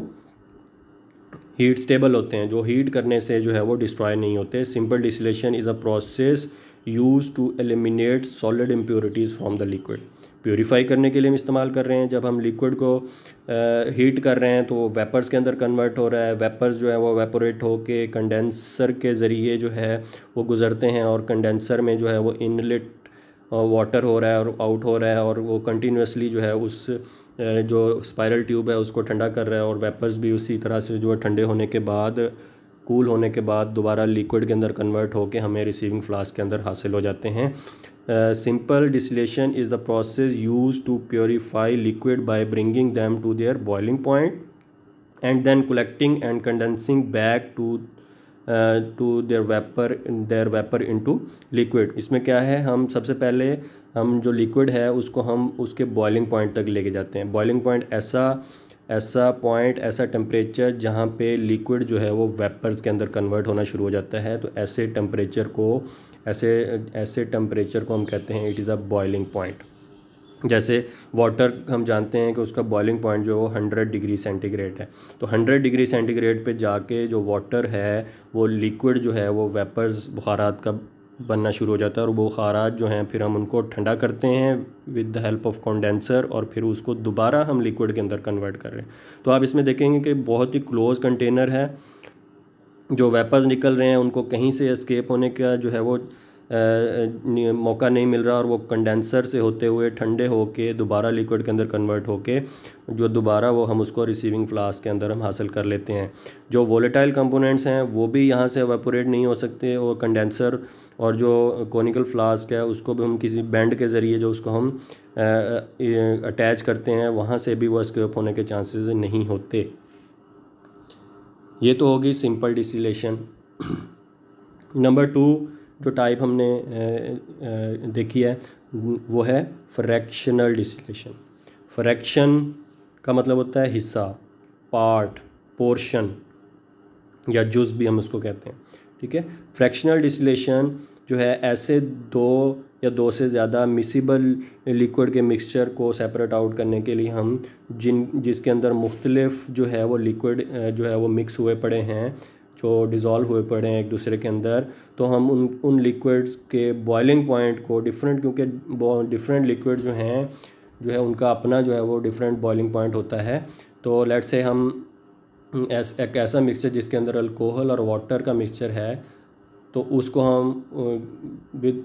हीट स्टेबल होते हैं, जो हीट करने से जो है वो डिस्ट्रॉय नहीं होते। Simple distillation is a process use to eliminate solid impurities from the liquid. Purify करने के लिए हम इस्तेमाल कर रहे हैं। जब हम लिक्विड को हीट कर रहे हैं तो वेपर्स के अंदर कन्वर्ट हो रहा है। वेपर्स जो है वो वेपोरेट होके कंडेंसर के ज़रिए जो है वो गुज़रते हैं और कंडेंसर में जो है वो इनलेट वाटर हो रहा है और आउट हो रहा है और वो कंटिन्यूसली जो है उस जो स्पायरल ट्यूब है उसको ठंडा कर रहा है और वेपर्स भी उसी तरह से जो है ठंडे होने के बाद, कूल होने के बाद दोबारा लिक्विड के अंदर कन्वर्ट होकर हमें रिसीविंग फ्लास्क के अंदर हासिल हो जाते हैं। Simple distillation is the process use to purify liquid by bringing them to their boiling point and then collecting and condensing back to to their vapour their vapour into liquid इसमें क्या है? हम सबसे पहले, हम जो लिक्विड है, उसको हम उसके बॉइलिंग पॉइंट तक लेके जाते हैं। बॉइलिंग पॉइंट ऐसा ऐसा पॉइंट ऐसा टेम्परेचर जहाँ पे लिक्विड जो है वो वेपर्स के अंदर कन्वर्ट होना शुरू हो जाता है तो ऐसे टेम्परेचर को, ऐसे ऐसे टेम्परेचर को हम कहते हैं it is a boiling point जैसे वाटर हम जानते हैं कि उसका बॉइलिंग पॉइंट जो है वो हंड्रेड डिग्री सेंटीग्रेड है. तो हंड्रेड डिग्री सेंटीग्रेड पे जाके जो वाटर है, वो लिक्विड जो है वो वेपर्स बुखारात का बनना शुरू हो जाता है और वो जो हैं, फिर हम उनको ठंडा करते हैं with the help of condenser और फिर उसको दोबारा हम लिक्विड के अंदर कन्वर्ट कर रहे हैं। तो आप इसमें देखेंगे कि बहुत ही क्लोज कंटेनर है। जो वेपर्स निकल रहे हैं, उनको कहीं से एस्केप होने का जो है वो मौका नहीं मिल रहा और वो कंडेंसर से होते हुए ठंडे होके, दोबारा लिक्विड के अंदर कन्वर्ट होके, जो दोबारा वो हम उसको रिसीविंग फ्लास्क के अंदर हम हासिल कर लेते हैं। जो वोलेटाइल कंपोनेंट्स हैं, वो भी यहाँ से एवेपोरेट नहीं हो सकते और कंडेंसर और जो कोनिकल फ्लास्क है, उसको भी हम किसी बैंड के ज़रिए जो उसको हम अटैच करते हैं, वहाँ से भी वो स्केप होने के चांसेस नहीं होते। ये तो होगी सिंपल डिस्टिलेशन नंबर टू जो टाइप हमने देखी है, वो है फ्रैक्शनल डिस्टिलेशन फ्रैक्शन का मतलब होता है हिस्सा पार्ट पोर्शन या जुज भी हम उसको कहते हैं, ठीक है? फ्रैक्शनल डिस्टिलेशन जो है, ऐसे दो या दो से ज़्यादा मिसिबल लिक्विड के मिक्सचर को सेपरेट आउट करने के लिए हम जिन, जिसके अंदर मुख्तलिफ़ जो है वो लिक्विड जो है वो मिक्स हुए पड़े हैं जो डिज़ोल्व हुए पड़े हैं एक दूसरे के अंदर तो हम उन उन लिक्विड्स के बॉइलिंग पॉइंट को डिफरेंट क्योंकि डिफरेंट लिक्विड जो हैं जो है उनका अपना जो है वो डिफरेंट बॉइलिंग पॉइंट होता है। तो लेट से हम ऐस, एक ऐसा मिक्सचर जिसके अंदर अल्कोहल और वाटर का मिक्सचर है तो उसको हम विद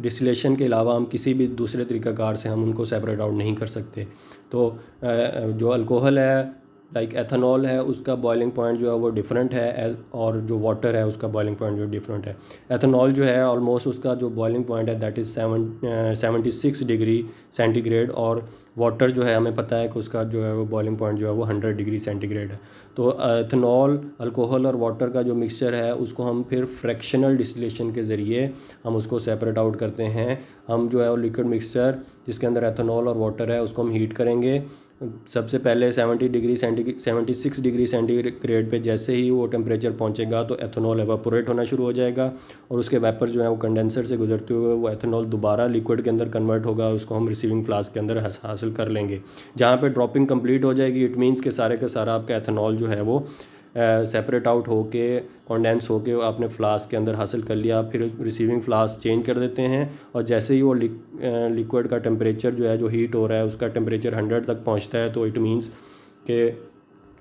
डिस्टिलेशन के अलावा हम किसी भी दूसरे तरीक़ाकार से हम उनको सेपरेट आउट नहीं कर सकते। तो जो अल्कोहल है लाइक एथनॉल है, उसका बॉइलिंग पॉइंट जो है वो डिफरेंट है और जो वाटर है, उसका बॉइलिंग पॉइंट जो डिफरेंट है। एथनॉल जो है ऑलमोस्ट उसका जो बॉइलिंग पॉइंट है that is seven seventy six degree centigrade और वाटर जो है, हमें पता है कि उसका जो है वो बॉइलिंग पॉइंट जो है वो हंड्रेड डिग्री सेंटीग्रेड है। तो एथनॉल अल्कोहल और वाटर का जो मिक्सचर है, उसको हम फिर फ्रैक्शनल डिस्टिलेशन के ज़रिए हम उसको सेपरेट आउट करते हैं। हम जो है वो लिक्विड मिक्सचर जिसके अंदर एथनॉल और वाटर है, उसको हम हीट करेंगे। सबसे पहले seventy degree centi seventy six degree centigrade पे जैसे ही वो टेम्परेचर पहुंचेगा तो एथेनॉल एवापोरेट होना शुरू हो जाएगा और उसके वेपर जो है वो कंडेंसर से गुजरते हुए वो एथेनॉल दोबारा लिक्विड के अंदर कन्वर्ट होगा उसको हम रिसीविंग फ्लास्क के अंदर हासिल कर लेंगे। जहाँ पर ड्रॉपिंग कंप्लीट हो जाएगी इट मीन्स के सारे का सारा आपका एथेनॉल जो है वो सेपरेट आउट होके कॉन्डेंस होके आपने फ्लास्क के अंदर हासिल कर लिया, फिर रिसीविंग फ्लास्क चेंज कर देते हैं और जैसे ही वो लिक्विड का टेम्परेचर जो है, जो हीट हो रहा है, उसका टेम्परेचर हंड्रेड तक पहुँचता है तो इट मीन्स के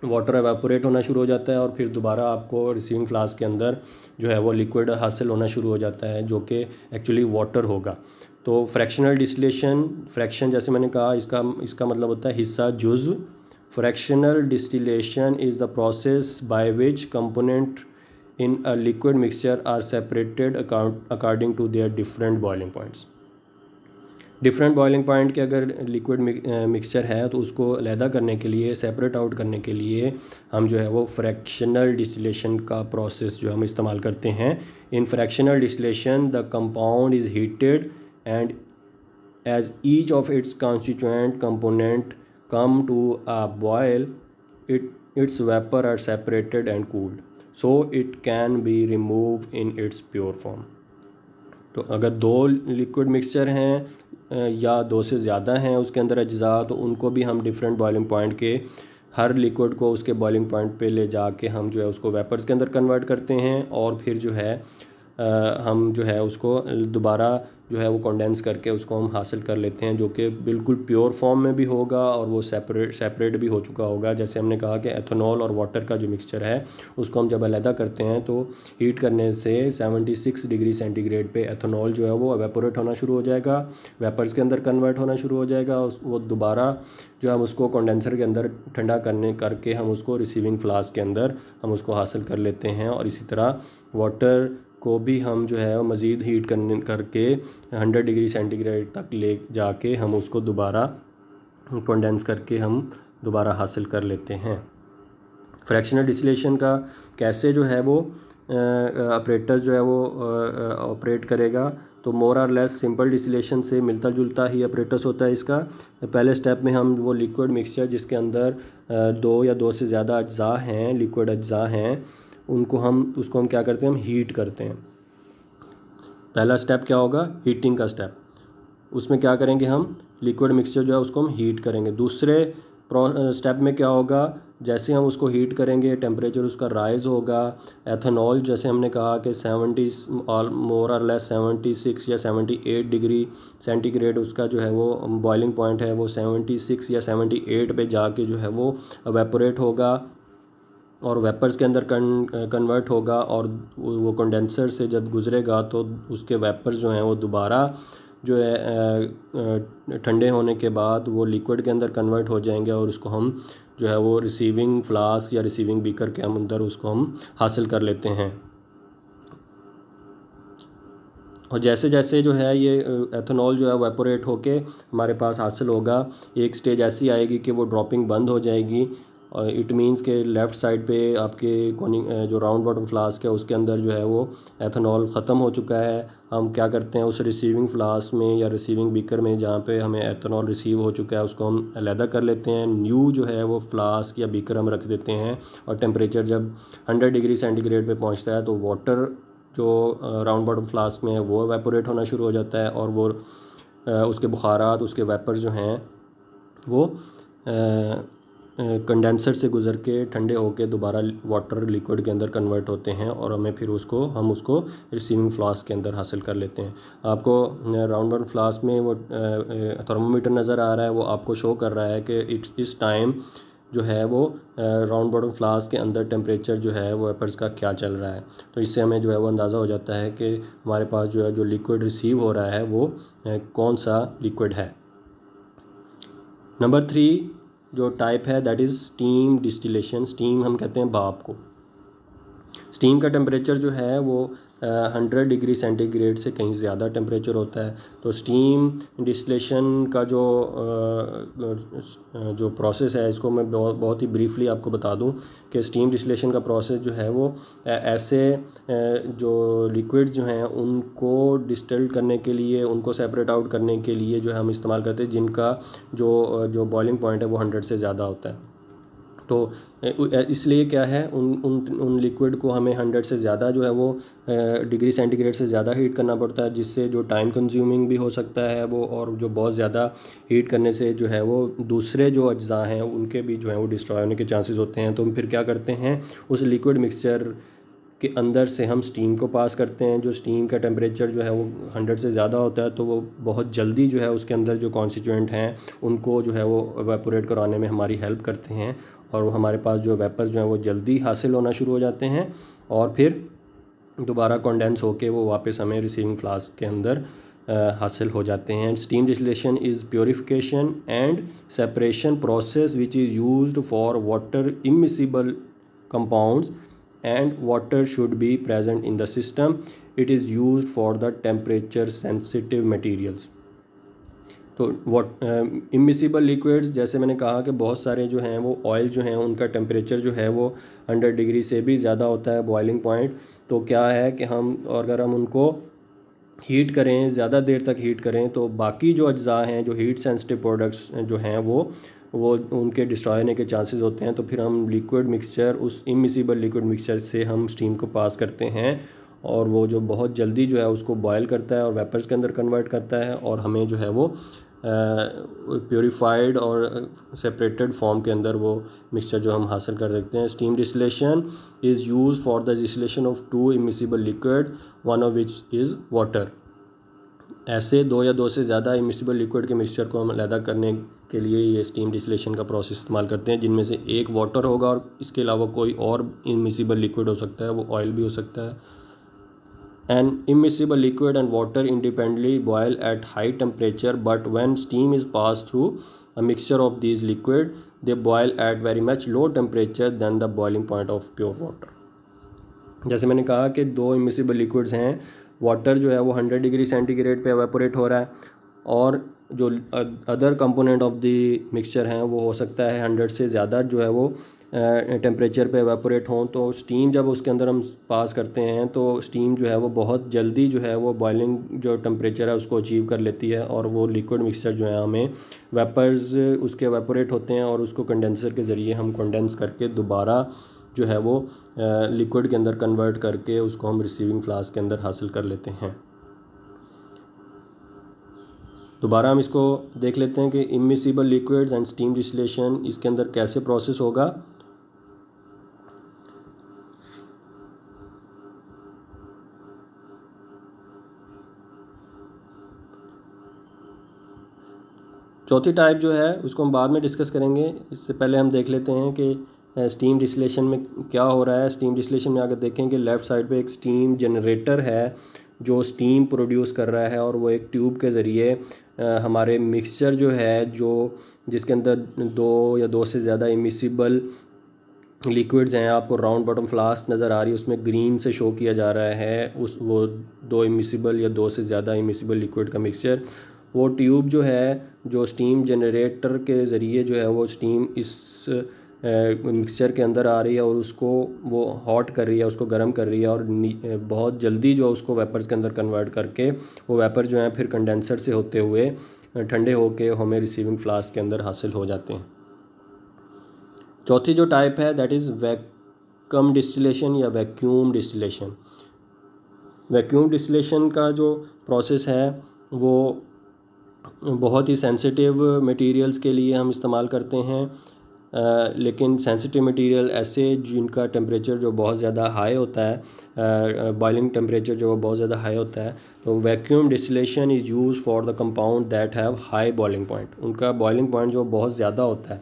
वाटर एवेपोरेट होना शुरू हो जाता है और फिर दोबारा आपको रिसीविंग फ्लास्क के अंदर जो है वो लिक्विड हासिल होना शुरू हो जाता है, जो कि एक्चुअली वाटर होगा। तो फ्रैक्शनल डिस्टिलेशन फ्रैक्शन जैसे मैंने कहा, इसका इसका मतलब होता है हिस्सा, जुज़ Fractional distillation is the process by which component in a liquid mixture are separated according to their different boiling points. Different boiling point के अगर लिक्विड मिक्सचर है तो उसको अलहदा करने के लिए सेपरेट आउट करने के लिए हम जो है वो फ्रैक्शनल डिस्टिलेशन का प्रोसेस जो हम इस्तेमाल करते हैं in fractional distillation the compound is heated and as each of its constituent component come to a boil it its vapor are separated and cooled so it can be removed in its pure form. तो अगर दो liquid mixture हैं या दो से ज़्यादा हैं उसके अंदर अज्जा तो उनको भी हम डिफरेंट बॉइलिंग पॉइंट के हर लिक्विड को उसके बॉइलिंग पॉइंट पे ले जा के हम जो है उसको वेपर्स के अंदर कन्वर्ट करते हैं और फिर जो है आ, हम जो है उसको दोबारा जो है वो कंडेंस करके उसको हम हासिल कर लेते हैं, जो कि बिल्कुल प्योर फॉर्म में भी होगा और वो सेपरेट सेपरेट भी हो चुका होगा। जैसे हमने कहा कि एथेनॉल और वाटर का जो मिक्सचर है, उसको हम जब अलहदा करते हैं तो हीट करने से 76 डिग्री सेंटीग्रेड पे एथेनॉल जो है वो एवेपोरेट होना शुरू हो जाएगा वेपर्स के अंदर कन्वर्ट होना शुरू हो जाएगा वो दोबारा जो हम उसको कंडेंसर के अंदर ठंडा करने, करके हम उसको रिसीविंग फ्लास्क के अंदर हम उसको हासिल कर लेते हैं और इसी तरह वाटर को भी हम जो है मज़ीद हीट करने, करके हंड्रेड डिग्री सेंटीग्रेड तक ले जाके हम उसको दोबारा कंडेंस करके हम दोबारा हासिल कर लेते हैं। फ्रैक्शनल डिसलेशन का कैसे जो है वो ऑपरेटर जो है वो ऑपरेट करेगा तो more or less simple distillation से मिलता जुलता ही ऑपरेटर्स होता है इसका। पहले स्टेप में हम वो लिक्विड मिक्सचर जिसके अंदर दो या दो से ज़्यादा अज्जा हैं लिक्विड अज्जा हैं उनको हम, उसको हम क्या करते हैं? हम हीट करते हैं। पहला स्टेप क्या होगा? हीटिंग का स्टेप उसमें क्या करेंगे हम? लिक्विड मिक्सचर जो है, उसको हम हीट करेंगे। दूसरे स्टेप में क्या होगा? जैसे हम उसको हीट करेंगे टेम्परेचर उसका राइज़ होगा। एथेनॉल जैसे हमने कहा कि सेवेंटी मोर और लेस सेवेंटी सिक्स या सेवेंटी एट डिग्री सेंटीग्रेड उसका जो है, वो बॉइलिंग पॉइंट है, वो सेवेंटी सिक्स या सेवेंटी एट पर जाके जो है, वो वेपोरेट होगा। और वेपर्स के अंदर कन कन्वर्ट होगा और वो कंडेंसर से जब गुज़रेगा तो उसके वेपर्स जो हैं वो दोबारा जो है ठंडे होने के बाद वो लिक्विड के अंदर कन्वर्ट हो जाएँगे और उसको हम जो है वो रिसीविंग फ्लास्क या रिसीविंग बीकर के हम अंदर उसको हम हासिल कर लेते हैं। और जैसे जैसे जो है ये एथेनॉल जो है वेपोरेट होके हमारे पास हासिल होगा, एक स्टेज ऐसी आएगी कि वो ड्रॉपिंग बंद हो जाएगी इट मीन्स के लेफ़्ट साइड पे आपके कोनिंग जो राउंड बॉटम फ्लास्क है, उसके अंदर जो है वो एथेनॉल ख़त्म हो चुका है। हम क्या करते हैं, उस रिसीविंग फ्लास्क में या रिसीविंग बीकर में जहाँ पे हमें एथेनॉल रिसीव हो चुका है, उसको हम अलहदा कर लेते हैं। न्यू जो है वो फ्लास्क या बीकर हम रख देते हैं और टेम्परेचर जब हंड्रेड डिग्री सेंटीग्रेड पर पहुँचता है तो वाटर जो राउंड बॉटम फ्लास्क में है, वो वेपोरेट होना शुरू हो जाता है और वो उसके बुखारात, उसके वेपर जो हैं, वो कंडेंसर से गुज़र के ठंडे होकर दोबारा वाटर लिक्विड के अंदर कन्वर्ट होते हैं और हमें फिर उसको, हम उसको रिसीविंग फ्लास्क के अंदर हासिल कर लेते हैं। आपको राउंड वन फ्लास्क में वो थर्मोमीटर नज़र आ रहा है, वो आपको शो कर रहा है कि इट्स इस टाइम जो है वो राउंड बॉटम फ्लास्क के अंदर टेम्परेचर जो है वो वेपर्स का क्या चल रहा है। तो इससे हमें जो है वो अंदाज़ा हो जाता है कि हमारे पास जो है, जो लिक्विड रिसीव हो रहा है वो कौन सा लिक्विड है। नंबर थ्री जो टाइप है that is steam distillation steam हम कहते हैं भाप को। स्टीम का टेम्परेचर जो है, वो हंड्रेड डिग्री सेंटीग्रेड से कहीं ज़्यादा टेम्परेचर होता है। तो स्टीम डिस्टिलेशन का जो जो प्रोसेस है, इसको मैं बहुत ही ब्रीफली आपको बता दूँ कि स्टीम डिस्टिलेशन का प्रोसेस जो है वो ऐसे जो लिक्विड जो हैं, उनको डिस्टिल्ड करने के लिए, उनको सेपरेट आउट करने के लिए जो है हम इस्तेमाल करते हैं, जिनका जो जो बॉइलिंग पॉइंट है वो हंड्रेड से ज़्यादा होता है। तो इसलिए क्या है, उन उन उन लिक्विड को हमें हंड्रेड से ज़्यादा जो है वो डिग्री सेंटीग्रेड से ज़्यादा हीट करना पड़ता है, जिससे जो टाइम कंज्यूमिंग भी हो सकता है वो, और जो बहुत ज़्यादा हीट करने से जो है वो दूसरे जो अज्जा हैं, उनके भी जो है वो डिस्ट्रॉय होने के चांसेस होते हैं। तो हम फिर क्या करते हैं, उस लिक्विड मिक्सचर के अंदर से हम स्टीम को पास करते हैं, जो स्टीम का टेम्परेचर जो है वो हंड्रेड से ज़्यादा होता है तो वो बहुत जल्दी जो है उसके अंदर जो कॉन्स्टिट्यूएंट हैं, उनको जो है वो वेपोरेट कराने में हमारी हेल्प करते हैं। और हमारे पास जो वेपर्स जो हैं वो जल्दी हासिल होना शुरू हो जाते हैं और फिर दोबारा कॉन्डेंस होके वो वापस हमें रिसीविंग फ्लास्क के अंदर हासिल हो जाते हैं। Steam distillation is purification and separation process which is use for water immiscible compounds and water should be present in the system it is use for the temperature sensitive materials तो what immiscible liquids जैसे मैंने कहा कि बहुत सारे जो हैं, वो ऑयल जो हैं, उनका टेम्परेचर जो है, वो हंड्रेड डिग्री से भी ज़्यादा होता है बॉइलिंग पॉइंट तो क्या है कि हम, और अगर हम उनको हीट करें, ज़्यादा देर तक हीट करें तो बाकी जो अज्जा हैं, जो हीट सेंसिटिव प्रोडक्ट्स जो हैं, वो वो उनके डिस्ट्रॉय होने के चांसेस होते हैं. तो फिर हम लिक्विड मिक्सचर उस इमिसिबल लिक्विड मिक्सचर से हम स्टीम को पास करते हैं और वो जो बहुत जल्दी जो है, उसको बॉयल करता है और वेपर्स के अंदर कन्वर्ट करता है और हमें जो है वो प्योरीफाइड और सेपरेटेड फॉर्म के अंदर वो मिक्सचर जो हम हासिल कर सकते हैं। Steam distillation is use for the distillation of two immiscible liquid one of which is water ऐसे दो या दो से ज़्यादा इमिसिबल लिक्विड के मिक्सचर को हम अलहदा करने के लिए ये स्टीम डिस्टिलेशन का प्रोसेस इस्तेमाल करते हैं, जिनमें से एक वाटर होगा और इसके अलावा कोई और इमिसिबल लिक्विड हो सकता है, वो ऑयल भी हो सकता है। An immiscible liquid and water independently boil at high temperature but when steam is pass through a mixture of these liquid they boil at very much low temperature than the boiling point of pure water जैसे मैंने कहा कि दो immiscible liquids हैं water जो है वो hundred degree centigrade पे एवेपोरेट हो रहा है, और जो other component of the mixture हैं, वो हो सकता है हंड्रेड से ज़्यादा जो है वो टेम्परेचर पे एवेपोरेट हों तो स्टीम जब उसके अंदर हम पास करते हैं तो स्टीम जो है वो बहुत जल्दी जो है वो बॉइलिंग जो टेम्परेचर है उसको अचीव कर लेती है और वो लिक्विड मिक्सचर जो है हमें वेपर्स उसके एवेपोरेट होते हैं और उसको कंडेंसर के ज़रिए हम कंडेंस करके दोबारा जो है वो लिक्विड के अंदर कन्वर्ट करके उसको हम रिसीविंग फ्लास्क के अंदर हासिल कर लेते हैं। दोबारा हम इसको देख लेते हैं कि immiscible liquids and steam distillation इसके अंदर कैसे प्रोसेस होगा। चौथी टाइप जो है, उसको हम बाद में डिस्कस करेंगे। इससे पहले हम देख लेते हैं कि स्टीम डिस्लेशन में क्या हो रहा है। स्टीम डिस्लेशन में अगर देखें कि लेफ़्ट साइड पे एक स्टीम जनरेटर है, जो स्टीम प्रोड्यूस कर रहा है और वो एक ट्यूब के ज़रिए हमारे मिक्सचर जो है, जो, जिसके अंदर दो या दो से ज़्यादा इमिसिबल लिक्विड्स हैं, आपको राउंड बॉटम फ्लास्क नज़र आ रही है, उसमें ग्रीन से शो किया जा रहा है, उस, वो दो इमिसिबल या दो से ज़्यादा इमिसिबल लिक्विड का मिक्सचर वो ट्यूब जो है, जो स्टीम जनरेटर के ज़रिए जो है, वो स्टीम इस मिक्सचर के अंदर आ रही है और उसको वो हॉट कर रही है, उसको गर्म कर रही है और बहुत जल्दी जो है उसको वेपर्स के अंदर कन्वर्ट करके वो वेपर जो हैं फिर कंडेंसर से होते हुए ठंडे होके हमें रिसीविंग फ्लास्क के अंदर हासिल हो जाते हैं। चौथी जो टाइप है दैट इज़ वैक्यूम डिस्टिलेशन या वैक्यूम डिस्टिलेशन वैक्यूम डिस्टिलेशन का जो प्रोसेस है, वो बहुत ही सेंसिटिव मटेरियल्स के लिए हम इस्तेमाल करते हैं। आ, लेकिन सेंसिटिव मटेरियल ऐसे जिनका टेम्परेचर जो बहुत ज़्यादा हाई होता है बॉइलिंग टेम्परेचर जो बहुत ज़्यादा हाई होता है तो vacuum distillation is use for the compound that have high boiling point उनका बॉइलिंग पॉइंट जो बहुत ज़्यादा होता है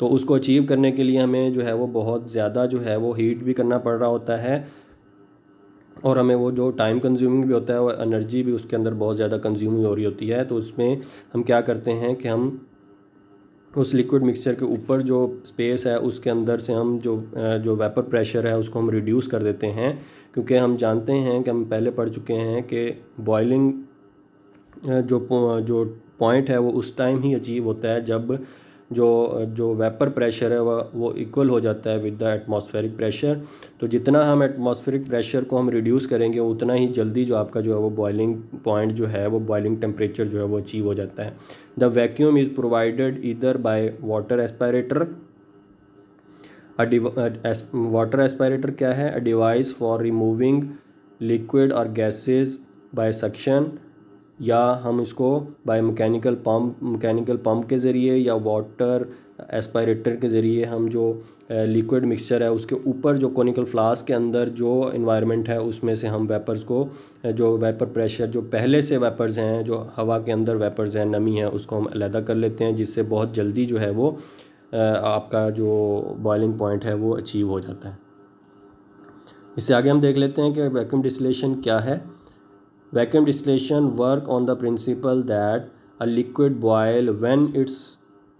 तो उसको अचीव करने के लिए हमें जो है वो बहुत ज़्यादा जो है वो हीट भी करना पड़ रहा होता है। और हमें वो जो टाइम कंज्यूमिंग भी होता है वो एनर्जी भी उसके अंदर बहुत ज़्यादा कंज्यूम हो रही होती है तो उसमें हम क्या करते हैं कि हम उस लिक्विड मिक्सचर के ऊपर जो स्पेस है, उसके अंदर से हम जो जो वेपर प्रेशर है, उसको हम रिड्यूस कर देते हैं। क्योंकि हम जानते हैं कि हम पहले पढ़ चुके हैं कि बॉइलिंग जो जो पॉइंट है, वो उस टाइम ही अचीव होता है जब जो जो वेपर प्रेशर है, वह, वो इक्वल हो जाता है विद द एटमॉस्फेरिक प्रेशर तो जितना हम एटमॉस्फेरिक प्रेशर को हम रिड्यूस करेंगे, उतना ही जल्दी जो आपका जो है, वो बॉइलिंग पॉइंट जो है, वो बॉइलिंग टेम्परेचर जो है, वो अचीव हो जाता है. द वैक्यूम इज़ प्रोवाइडेड इधर by water aspirator water aspirator क्या है? A device for removing liquid और गैसेज बाय सक्शन या हम इसको by mechanical pump mechanical pump के ज़रिए या वाटर एस्पायरेटर के ज़रिए हम जो लिक्विड मिक्सचर है, उसके ऊपर जो कोनिकल फ्लास्क के अंदर जो इन्वायरमेंट है, उसमें से हम वेपर्स को जो वेपर प्रेशर जो पहले से वेपर्स हैं, जो हवा के अंदर वेपर्स हैं, नमी है, उसको हम अलहदा कर लेते हैं, जिससे बहुत जल्दी जो है वो आपका जो बॉइलिंग पॉइंट है, वो अचीव हो जाता है। इससे आगे हम देख लेते हैं कि वैक्यूम डिस्टिलेशन क्या है। Vacuum distillation work on the principle that a liquid boil when its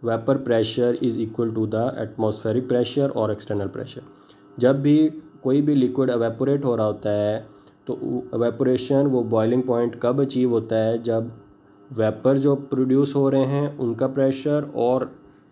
vapour pressure is equal to the atmospheric pressure और एक्सटर्नल प्रेशर जब भी कोई भी लिक्विड अवेपोरेट हो रहा होता है तो अवेपोरेशन वो बॉयलिंग पॉइंट कब अचीव होता है? जब वेपर जो प्रोड्यूस हो रहे हैं, उनका प्रेशर और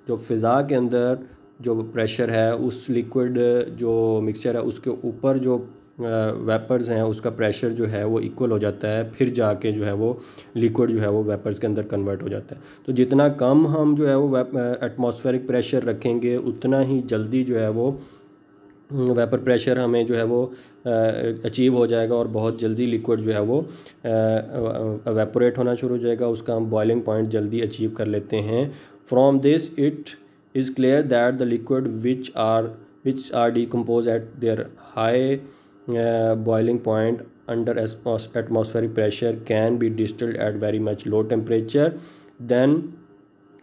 जो फिज़ा के अंदर जो प्रेशर है, उस लिक्विड जो मिक्सचर है, उसके ऊपर जो वेपर्स हैं, उसका प्रेशर जो है वो इक्वल हो जाता है, फिर जाके जो है वो लिक्विड जो है वो वेपर्स के अंदर कन्वर्ट हो जाता है। तो जितना कम हम जो है वो एटमॉस्फेरिक प्रेशर रखेंगे, उतना ही जल्दी जो है वो वेपर प्रेशर हमें जो है वो अचीव हो जाएगा और बहुत जल्दी लिक्विड जो है वो वेपोरेट होना शुरू हो जाएगा। उसका हम बॉइलिंग पॉइंट जल्दी अचीव कर लेते हैं। From this it is clear that the liquid which are which are decompose at their high boiling point under atmospheric pressure can be distilled at very much low temperature. Then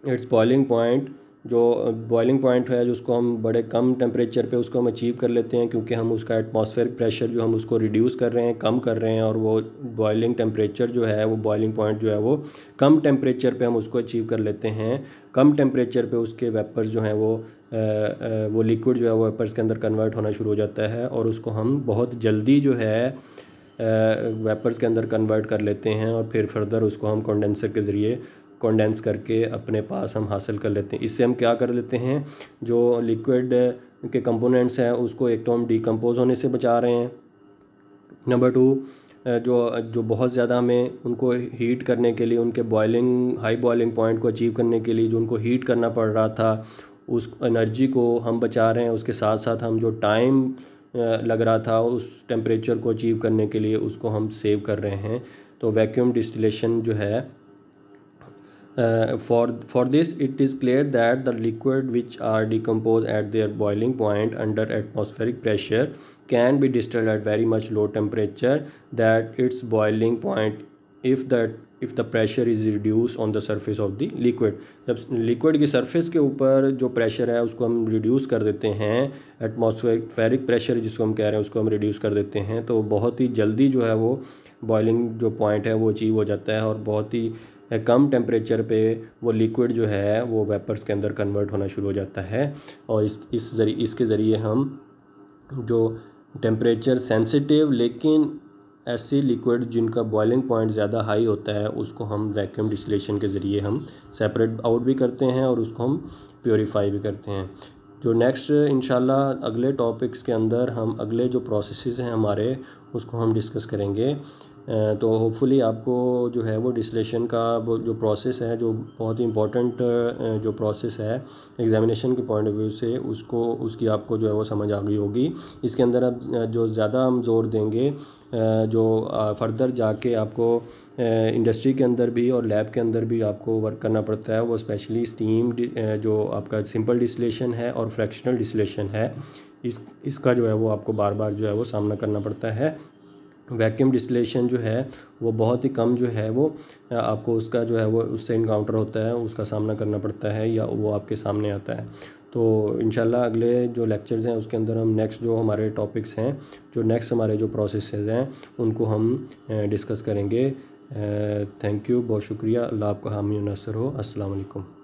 its boiling point जो boiling point है, जो उसको हम बड़े कम temperature पे उसको हम achieve कर लेते हैं, क्योंकि हम उसका एटमॉस्फेरिक प्रेशर जो हम उसको रिड्यूस कर रहे हैं, कम कर रहे हैं, और वो बॉइलिंग टेम्परेचर जो है, वो बॉइलिंग पॉइंट जो है, वो कम टेम्परेचर पे हम उसको अचीव कर लेते हैं। कम टेम्परेचर पे उसके वेपर्स जो हैं, वो वो लिक्विड जो है, वो वेपर्स के अंदर कन्वर्ट होना शुरू हो जाता है, और उसको हम बहुत जल्दी जो है वेपर्स के अंदर कन्वर्ट कर लेते हैं, और फिर फर्दर उसको हम कंडेंसर के ज़रिए कंडेंस करके अपने पास हम हासिल कर लेते हैं। इससे हम क्या कर लेते हैं? जो लिक्विड के कंपोनेंट्स हैं, उसको एक तो हम डिकम्पोज होने से बचा रहे हैं। नंबर टू जो जो बहुत ज़्यादा हमें उनको हीट करने के लिए, उनके बॉयलिंग हाई बॉयलिंग पॉइंट को अचीव करने के लिए जो उनको हीट करना पड़ रहा था, उस एनर्जी को हम बचा रहे हैं। उसके साथ साथ हम जो टाइम लग रहा था, उस टेम्परेचर को अचीव करने के लिए उसको हम सेव कर रहे हैं। तो वैक्यूम डिस्टिलेशन जो है Uh, for, for this, it is clear that the liquid which are decomposed at their boiling point under atmospheric pressure can be distilled at very much low temperature that its boiling point if the if the pressure is reduced on the surface of the liquid जब liquid की surface के ऊपर जो pressure है उसको हम reduce कर देते हैं atmospheric pressure जिसको हम कह रहे हैं उसको हम reduce कर देते हैं तो बहुत ही जल्दी जो है वो boiling जो point है वो achieve हो जाता है और बहुत ही कम टेम्परेचर पे वो लिक्विड जो है, वो वेपर्स के अंदर कन्वर्ट होना शुरू हो जाता है। और इस इस ज़रिए, इसके ज़रिए हम जो टेम्परेचर सेंसिटिव लेकिन ऐसी लिक्विड जिनका बॉइलिंग पॉइंट ज़्यादा हाई होता है, उसको हम वैक्यूम डिस्टिलेशन के ज़रिए हम सेपरेट आउट भी करते हैं और उसको हम प्योरीफाई भी करते हैं। जो नेक्स्ट इन अगले टॉपिक्स के अंदर हम, अगले जो प्रोसेसेस हैं हमारे, उसको हम डिस्कस करेंगे। तो होपफुली आपको जो है वो डिसलेशन का वो जो प्रोसेस है, जो बहुत ही इम्पोर्टेंट जो प्रोसेस है एग्ज़ामिनेशन के पॉइंट ऑफ़ व्यू से उसको, उसकी आपको जो है वो समझ आ गई होगी। इसके अंदर अब जो ज़्यादा हम ज़ोर देंगे जो फर्दर जाके आपको इंडस्ट्री के अंदर भी और लैब के अंदर भी आपको वर्क करना पड़ता है। वो स्पेशली स्टीम जो आपका सिंपल डिसलेशन है और फ्रैक्शनल डिसलेशन है, इस, इसका जो है वो आपको बार बार जो है वो सामना करना पड़ता है। वैक्यूम डिस्टिलेशन जो है, वो बहुत ही कम जो है वो आपको उसका जो है वो, उससे इनकाउंटर होता है, उसका सामना करना पड़ता है या वो आपके सामने आता है। तो इन अगले जो लेक्चर्स हैं, उसके अंदर हम नेक्स्ट जो हमारे टॉपिक्स हैं, जो नेक्स्ट हमारे जो प्रोसेस हैं, उनको हम डिस्कस करेंगे। थैंक यू बहुत शुक्रिया। अल्लाह आपका हामी नसर हो। अस्सलाम वालेकुम